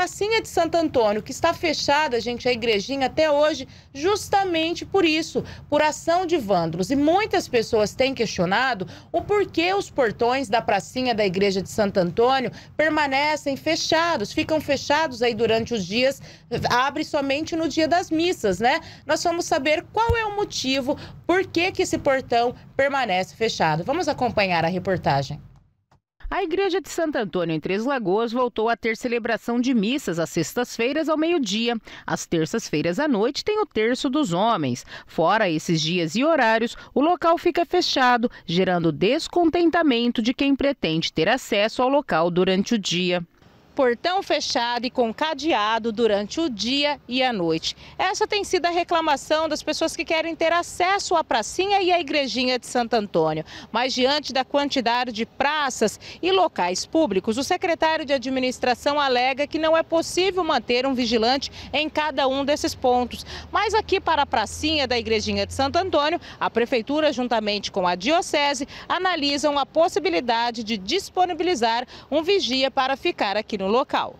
pracinha de Santo Antônio, que está fechada, gente, a igrejinha até hoje, justamente por isso, por ação de vândalos. E muitas pessoas têm questionado o porquê os portões da pracinha da igreja de Santo Antônio permanecem fechados, ficam fechados aí durante os dias, abre somente no dia das missas, né? Nós vamos saber qual é o motivo, por que, que esse portão permanece fechado. Vamos acompanhar a reportagem. A Igreja de Santo Antônio, em Três Lagoas, voltou a ter celebração de missas às sextas-feiras ao meio-dia. Às terças-feiras à noite tem o Terço dos Homens. Fora esses dias e horários, o local fica fechado, gerando descontentamento de quem pretende ter acesso ao local durante o dia portão fechado e com cadeado durante o dia e a noite. Essa tem sido a reclamação das pessoas que querem ter acesso à pracinha e à igrejinha de Santo Antônio. Mas diante da quantidade de praças e locais públicos, o secretário de administração alega que não é possível manter um vigilante em cada um desses pontos. Mas aqui para a pracinha da igrejinha de Santo Antônio, a prefeitura juntamente com a diocese analisam a possibilidade de disponibilizar um vigia para ficar aqui no local.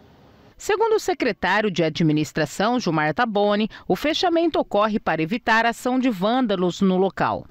Segundo o secretário de administração, Gilmar Taboni, o fechamento ocorre para evitar ação de vândalos no local.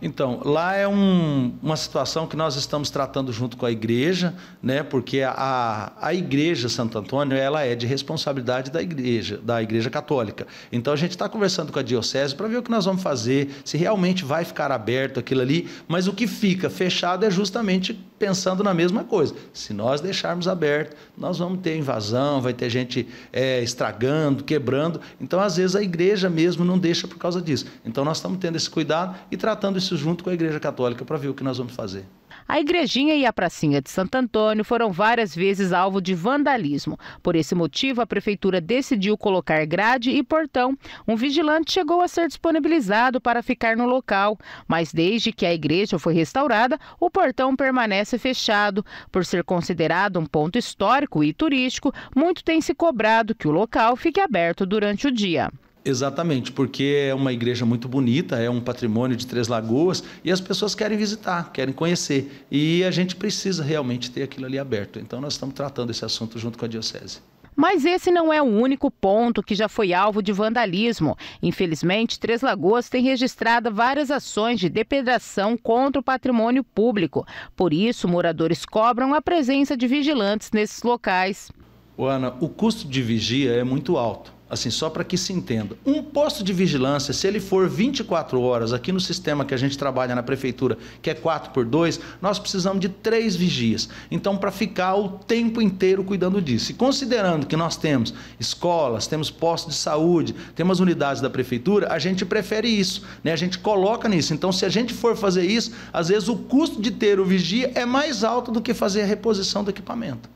Então, lá é um, uma situação que nós estamos tratando junto com a igreja, né? Porque a, a igreja Santo Antônio ela é de responsabilidade da igreja, da igreja católica. Então a gente está conversando com a diocese para ver o que nós vamos fazer, se realmente vai ficar aberto aquilo ali, mas o que fica fechado é justamente pensando na mesma coisa. Se nós deixarmos aberto, nós vamos ter invasão, vai ter gente é, estragando, quebrando. Então, às vezes, a igreja mesmo não deixa por causa disso. Então, nós estamos tendo esse cuidado e tratando isso junto com a igreja católica para ver o que nós vamos fazer. A igrejinha e a pracinha de Santo Antônio foram várias vezes alvo de vandalismo. Por esse motivo, a prefeitura decidiu colocar grade e portão. Um vigilante chegou a ser disponibilizado para ficar no local, mas desde que a igreja foi restaurada, o portão permanece fechado. Por ser considerado um ponto histórico e turístico, muito tem se cobrado que o local fique aberto durante o dia. Exatamente, porque é uma igreja muito bonita, é um patrimônio de Três Lagoas e as pessoas querem visitar, querem conhecer. E a gente precisa realmente ter aquilo ali aberto. Então nós estamos tratando esse assunto junto com a Diocese. Mas esse não é o único ponto que já foi alvo de vandalismo. Infelizmente, Três Lagoas tem registrado várias ações de depredação contra o patrimônio público. Por isso, moradores cobram a presença de vigilantes nesses locais. Ana, o custo de vigia é muito alto assim, só para que se entenda. Um posto de vigilância, se ele for 24 horas, aqui no sistema que a gente trabalha na prefeitura, que é 4 por 2, nós precisamos de três vigias. Então, para ficar o tempo inteiro cuidando disso. E considerando que nós temos escolas, temos postos de saúde, temos unidades da prefeitura, a gente prefere isso, né? A gente coloca nisso. Então, se a gente for fazer isso, às vezes o custo de ter o vigia é mais alto do que fazer a reposição do equipamento.